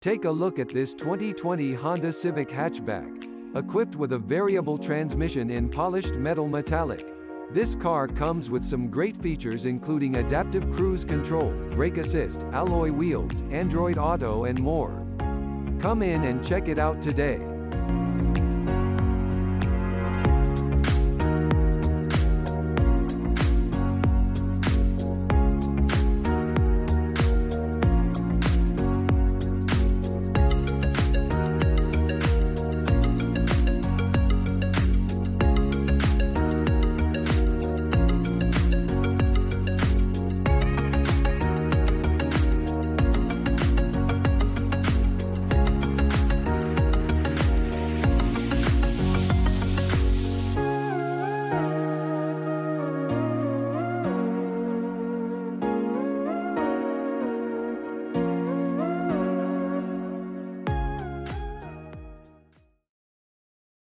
Take a look at this 2020 Honda Civic hatchback. Equipped with a variable transmission in polished metal metallic. This car comes with some great features including adaptive cruise control, brake assist, alloy wheels, Android Auto and more. Come in and check it out today.